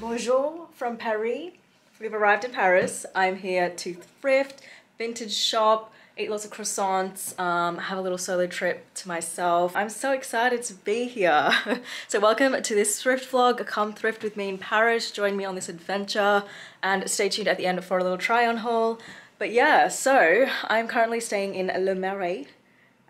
Bonjour from Paris. We've arrived in Paris. I'm here to thrift, vintage shop, eat lots of croissants, um, have a little solo trip to myself. I'm so excited to be here. so welcome to this thrift vlog. Come thrift with me in Paris. Join me on this adventure and stay tuned at the end for a little try on haul. But yeah, so I'm currently staying in Le Marais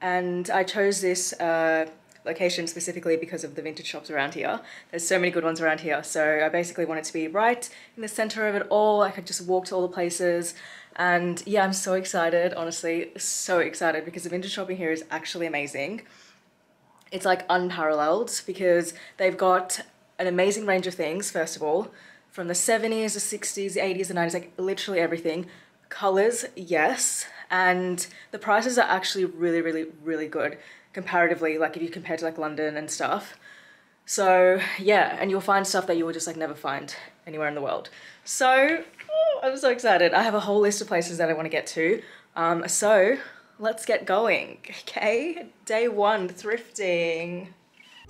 and I chose this uh, location specifically because of the vintage shops around here. There's so many good ones around here. So I basically wanted to be right in the center of it all. I could just walk to all the places. And yeah, I'm so excited, honestly, so excited because the vintage shopping here is actually amazing. It's like unparalleled because they've got an amazing range of things, first of all, from the 70s, the 60s, the 80s, the 90s, like literally everything. Colors, yes. And the prices are actually really, really, really good comparatively, like if you compare to like London and stuff. So yeah, and you'll find stuff that you will just like never find anywhere in the world. So oh, I'm so excited. I have a whole list of places that I want to get to. Um, so let's get going, okay? Day one, thrifting.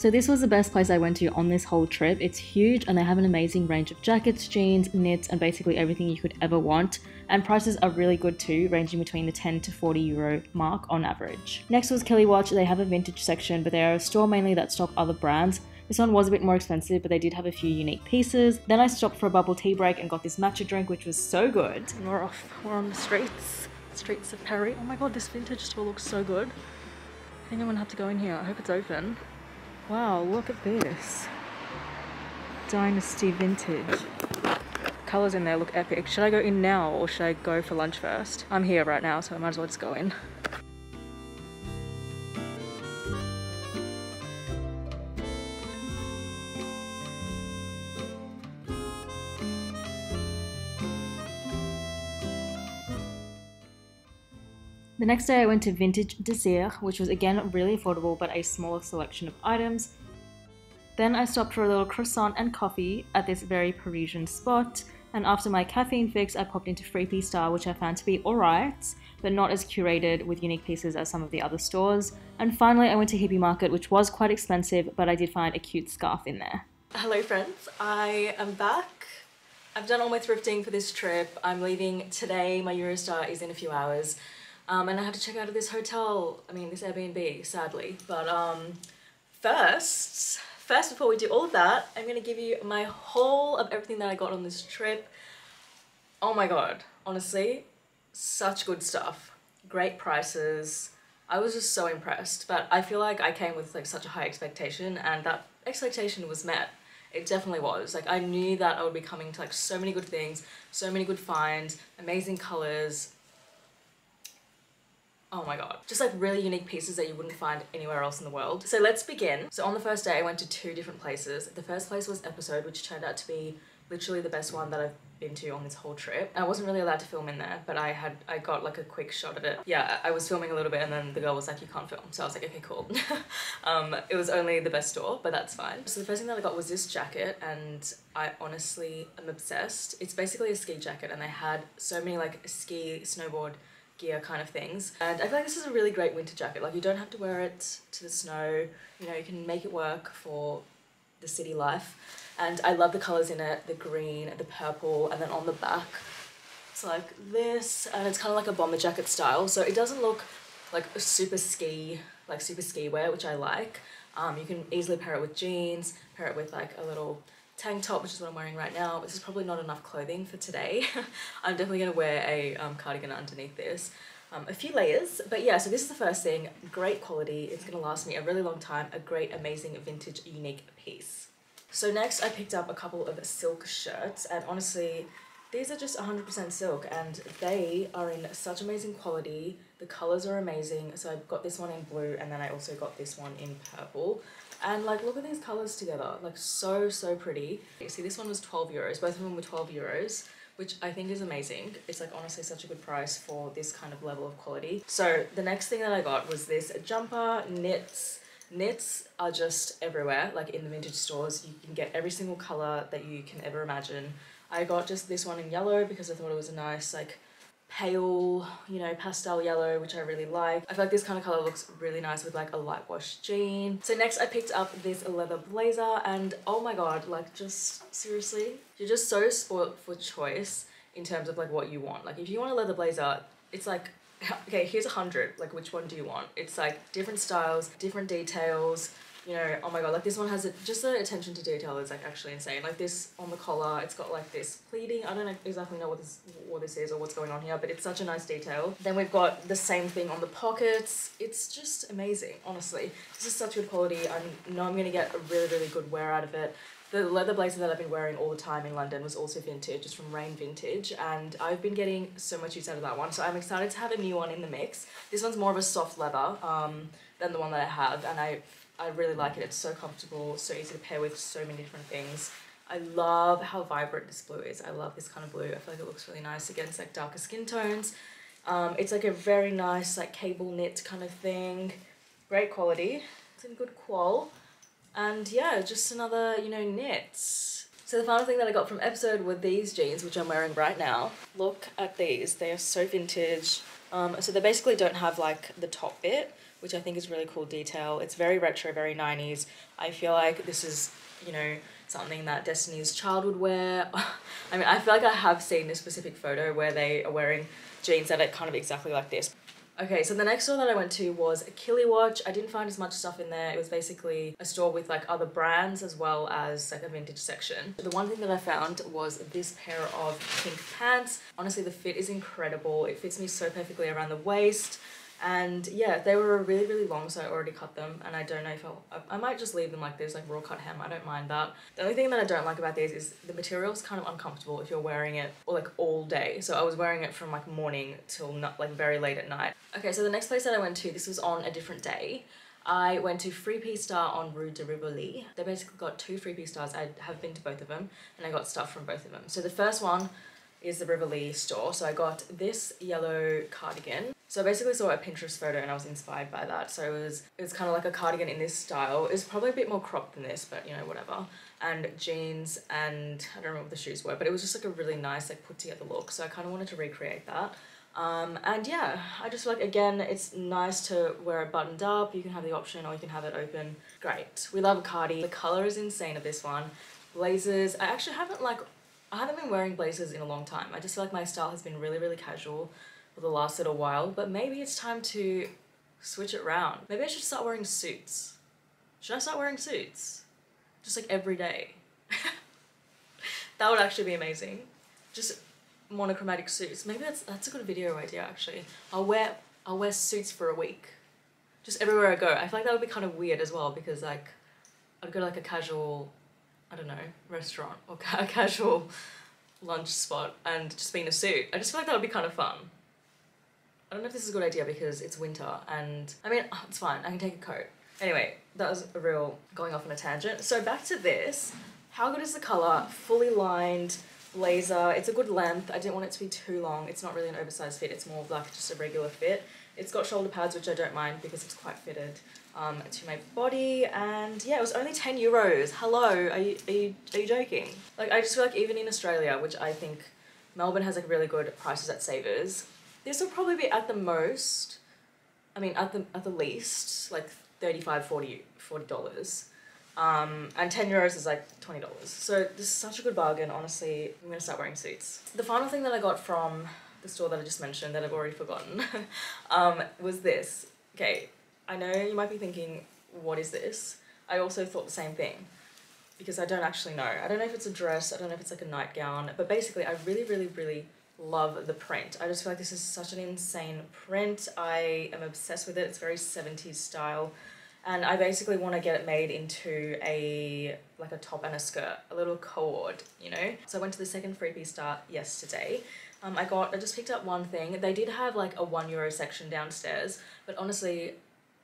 So this was the best place I went to on this whole trip. It's huge and they have an amazing range of jackets, jeans, knits, and basically everything you could ever want. And prices are really good too, ranging between the 10 to 40 euro mark on average. Next was Kiliwatch. They have a vintage section, but they are a store mainly that stock other brands. This one was a bit more expensive, but they did have a few unique pieces. Then I stopped for a bubble tea break and got this matcha drink, which was so good. And we're off. We're on the streets. Streets of Paris. Oh my god, this vintage store looks so good. I think I'm gonna have to go in here. I hope it's open. Wow, look at this. Dynasty Vintage. Colours in there look epic. Should I go in now or should I go for lunch first? I'm here right now, so I might as well just go in. The next day I went to Vintage Désir, which was again really affordable but a smaller selection of items. Then I stopped for a little croissant and coffee at this very Parisian spot, and after my caffeine fix I popped into Free P Star which I found to be alright, but not as curated with unique pieces as some of the other stores. And finally I went to Hippie Market which was quite expensive but I did find a cute scarf in there. Hello friends, I am back. I've done all my thrifting for this trip. I'm leaving today, my Eurostar is in a few hours. Um, and I had to check out of this hotel, I mean this Airbnb, sadly. But um, first, first before we do all of that, I'm gonna give you my haul of everything that I got on this trip. Oh my god, honestly, such good stuff. Great prices. I was just so impressed, but I feel like I came with like such a high expectation and that expectation was met. It definitely was. Like I knew that I would be coming to like so many good things, so many good finds, amazing colors, Oh my god. Just like really unique pieces that you wouldn't find anywhere else in the world. So let's begin. So on the first day I went to two different places. The first place was Episode which turned out to be literally the best one that I've been to on this whole trip. I wasn't really allowed to film in there, but I had I got like a quick shot of it. Yeah, I was filming a little bit and then the girl was like, you can't film. So I was like, okay, cool. um, it was only the best store, but that's fine. So the first thing that I got was this jacket and I honestly am obsessed. It's basically a ski jacket and they had so many like ski, snowboard, gear kind of things. And I feel like this is a really great winter jacket. Like you don't have to wear it to the snow, you know, you can make it work for the city life. And I love the colors in it, the green, the purple, and then on the back, it's like this, and it's kind of like a bomber jacket style. So it doesn't look like super ski, like super ski wear, which I like. Um, you can easily pair it with jeans, pair it with like a little tank top, which is what I'm wearing right now. This is probably not enough clothing for today. I'm definitely to wear a um, cardigan underneath this. Um, a few layers, but yeah, so this is the first thing. Great quality. It's to last me a really long time. A great, amazing, vintage, unique piece. So next I picked up a couple of silk shirts and honestly, these are just 100% silk and they are in such amazing quality. The colors are amazing. So I got this one in blue and then I also got this one in purple. And like, look at these colors together. Like so, so pretty. You see, this one was 12 euros. Both of them were 12 euros which I think is amazing. It's like honestly such a good price for this kind of level of quality. So the next thing that I got was this jumper knits. Knits are just everywhere, like in the vintage stores. You can get every single color that you can ever imagine. I got just this one in yellow because I thought it was a nice like pale, you know, pastel yellow, which I really like. I feel like this kind of color looks really nice with like a light wash jean. So next I picked up this leather blazer and oh my god, like just seriously, you're just so spoiled for choice in terms of like what you want. Like if you want a leather blazer, it's like okay, here's a hundred. Like which one do you want? It's like different styles, different details, you know, oh my god, like this one has a, just the attention to detail is like actually insane. Like this on the collar, it's got like this pleating. I don't exactly know what this what this is or what's going on here, but it's such a nice detail. Then we've got the same thing on the pockets. It's just amazing, honestly. This is such good quality. I know I'm gonna get a really really good wear out of it. The leather blazer that I've been wearing all the time in London was also vintage, just from Rain Vintage, and I've been getting so much use out of that one. So I'm excited to have a new one in the mix. This one's more of a soft leather um, than the one that I have, and I I really like it. It's so comfortable, so easy to pair with so many different things. I love how vibrant this blue is. I love this kind of blue. I feel like it looks really nice against like darker skin tones. Um, it's like a very nice like cable knit kind of thing. Great quality. It's in good qual. And yeah, just another, you know, knits. So the final thing that I got from episode were these jeans, which I'm wearing right now. Look at these. They are so vintage. Um, so they basically don't have like the top bit which I think is really cool detail. It's very retro, very 90s. I feel like this is, you know, something that Destiny's Child would wear. I mean, I feel like I have seen this specific photo where they are wearing jeans that are kind of exactly like this. Okay, so the next store that I went to was Kiliwatch. I didn't find as much stuff in there. It was basically a store with like other brands as well as like a vintage section. The one thing that I found was this pair of pink pants. Honestly, the fit is incredible. It fits me so perfectly around the waist and yeah they were really really long so I already cut them and I don't know if I'll, I, might just leave them like this like raw cut hem I don't mind that the only thing that I don't like about these is the material is kind of uncomfortable if you're wearing it or like all day so I was wearing it from like morning till not like very late at night okay so the next place that I went to this was on a different day I went to Free P Star on Rue de Rivoli. They basically got two Free P Stars. I have been to both of them and I got stuff from both of them. So the first one is the Rivoli store. So I got this yellow cardigan so I basically saw a Pinterest photo and I was inspired by that. So it was it was kind of like a cardigan in this style. It's probably a bit more cropped than this, but you know, whatever. And jeans and I don't remember what the shoes were, but it was just like a really nice like put together look. So I kind of wanted to recreate that. Um, and yeah, I just feel like again, it's nice to wear it buttoned up. You can have the option or you can have it open. Great. We love a cardi. The color is insane of this one. Blazers. I actually haven't like I haven't been wearing blazers in a long time. I just feel like my style has been really, really casual for the last little while, but maybe it's time to switch it around. Maybe I should start wearing suits. Should I start wearing suits? Just like every day. that would actually be amazing. Just monochromatic suits. Maybe that's that's a good video idea actually. I'll wear I'll wear suits for a week. Just everywhere I go. I feel like that would be kind of weird as well because like I'd go to like a casual I don't know, restaurant or a casual lunch spot and just be in a suit. I just feel like that would be kind of fun. I don't know if this is a good idea because it's winter and I mean, it's fine, I can take a coat. Anyway, that was a real going off on a tangent. So back to this. How good is the colour? Fully lined blazer. It's a good length. I didn't want it to be too long. It's not really an oversized fit. It's more like just a regular fit. It's got shoulder pads, which I don't mind because it's quite fitted um, to my body. And yeah, it was only 10 euros. Hello, are you, are you, are you joking? Like, I just feel like even in Australia, which I think Melbourne has like really good prices at Savers, this will probably be at the most, I mean, at the, at the least, like 35 40 $40. Um, and 10 euros is like $20. So this is such a good bargain, honestly. I'm gonna start wearing suits. The final thing that I got from the store that I just mentioned that I've already forgotten um, was this. Okay, I know you might be thinking, what is this? I also thought the same thing because I don't actually know. I don't know if it's a dress, I don't know if it's like a nightgown, but basically I really, really, really love the print. I just feel like this is such an insane print. I am obsessed with it. It's very 70s style. And I basically want to get it made into a like a top and a skirt, a little co-ord, you know? So I went to the second Free P Star yesterday. Um, I got, I just picked up one thing. They did have like a one euro section downstairs, but honestly,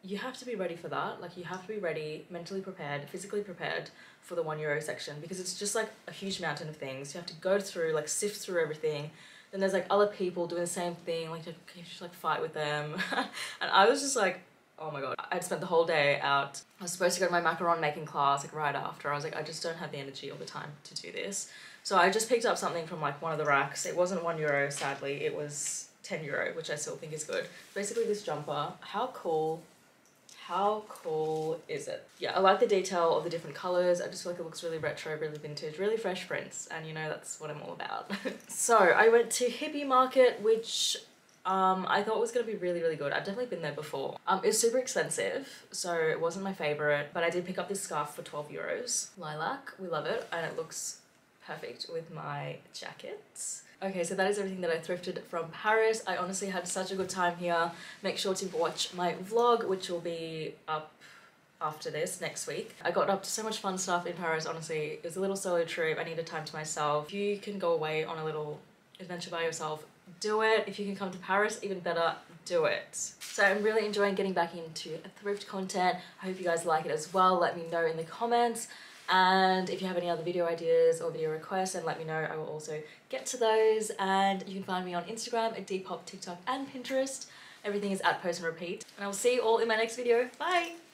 you have to be ready for that. Like you have to be ready, mentally prepared, physically prepared for the one euro section because it's just like a huge mountain of things. You have to go through, like sift through everything then there's like other people doing the same thing, like you just like fight with them. and I was just like, oh my god. I'd spent the whole day out. I was supposed to go to my macaron making class like right after. I was like, I just don't have the energy or the time to do this. So I just picked up something from like one of the racks. It wasn't one euro, sadly. It was 10 euro, which I still think is good. Basically, this jumper, how cool how cool is it? Yeah, I like the detail of the different colors. I just feel like it looks really retro, really vintage, really fresh prints. And you know, that's what I'm all about. so I went to Hippie Market, which um, I thought was gonna be really, really good. I've definitely been there before. Um, it's super expensive, so it wasn't my favorite, but I did pick up this scarf for 12 euros. Lilac, we love it, and it looks perfect with my jackets. Okay, so that is everything that I thrifted from Paris. I honestly had such a good time here. Make sure to watch my vlog, which will be up after this next week. I got up to so much fun stuff in Paris, honestly. It was a little solo trip. I needed time to myself. If you can go away on a little adventure by yourself, do it. If you can come to Paris, even better, do it. So I'm really enjoying getting back into thrift content. I hope you guys like it as well. Let me know in the comments. And if you have any other video ideas or video requests, then let me know. I will also get to those. And you can find me on Instagram at Depop, TikTok, and Pinterest. Everything is at Pose and Repeat. And I will see you all in my next video. Bye!